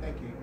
Thank you.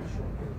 Thank